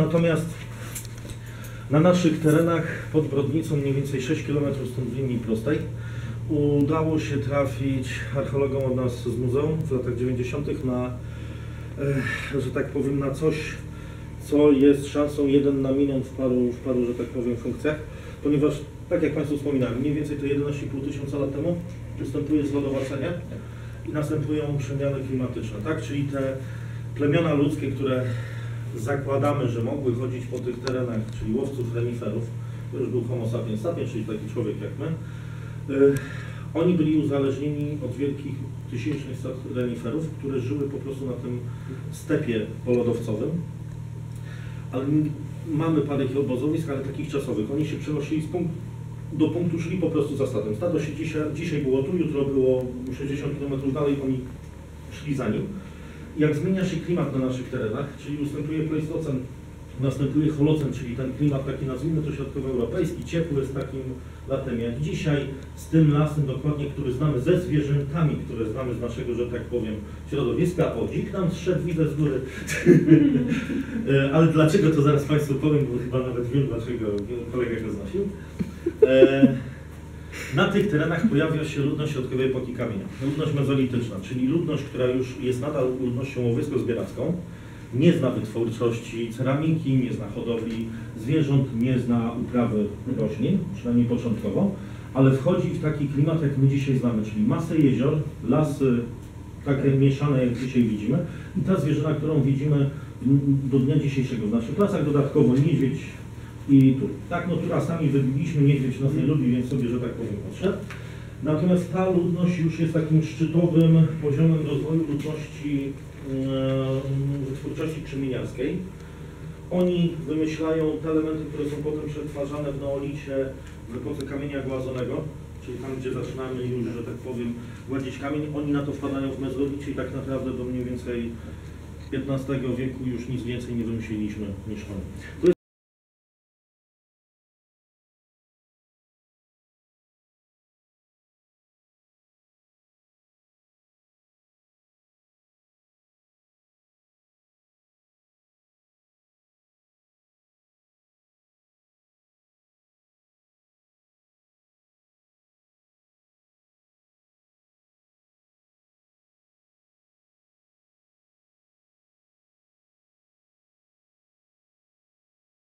Natomiast na naszych terenach pod Brodnicą, mniej więcej 6 km stąd w linii prostej, udało się trafić archeologom od nas z muzeum w latach 90. na, e, że tak powiem, na coś, co jest szansą jeden na milion w paru, w paru, że tak powiem, funkcjach, ponieważ, tak jak Państwu wspominałem, mniej więcej to 11,5 tysiąca lat temu ustępuje zlodowacenie i następują przemiany klimatyczne, tak? Czyli te plemiona ludzkie, które zakładamy, że mogły chodzić po tych terenach, czyli łowców reniferów, to już był homo sapiens sapiens, czyli taki człowiek jak my, y, oni byli uzależnieni od wielkich tysięcznych reniferów, które żyły po prostu na tym stepie polodowcowym. Ale mamy parę obozowisk, ale takich czasowych. Oni się przenosili punktu do punktu, szli po prostu za stadem. Stado się dzisiaj, dzisiaj było tu, jutro było 60 km dalej, oni szli za nim. Jak zmienia się klimat na naszych terenach, czyli ustępuje pleistocen, następuje holocen, czyli ten klimat taki nazwijmy to środkowoeuropejski, ciepły z takim latem jak dzisiaj, z tym lasem dokładnie, który znamy, ze zwierzętami, które znamy z naszego, że tak powiem, środowiska. O, dzik nam zszedł, widzę z góry. E, Ale dlaczego, to zaraz Państwu powiem, bo chyba nawet wiem, dlaczego kolega go znosił. E, na tych terenach pojawia się ludność środkowej epoki kamienia. Ludność mezolityczna, czyli ludność, która już jest nadal ludnością łowiecko-zbieracką, nie zna wytwórczości ceramiki, nie zna hodowli zwierząt, nie zna uprawy roślin, przynajmniej początkowo, ale wchodzi w taki klimat, jak my dzisiaj znamy, czyli masę jezior, lasy takie mieszane, jak dzisiaj widzimy i ta zwierzyna, którą widzimy do dnia dzisiejszego w naszych lasach, dodatkowo niedźwiedź i tu. Tak, no tu rasami wybiliśmy, niedźwiedź nas nie lubi, więc sobie, że tak powiem, podszedł. Natomiast ta ludność już jest takim szczytowym poziomem rozwoju ludności e, wytwórczości krzemieniarskiej. Oni wymyślają te elementy, które są potem przetwarzane w neolicie, w epoce kamienia gładzonego, czyli tam, gdzie zaczynamy już, że tak powiem, gładzić kamień. Oni na to wpadają w mezolicie i tak naprawdę do mniej więcej XV wieku już nic więcej nie wymyśliliśmy niż oni.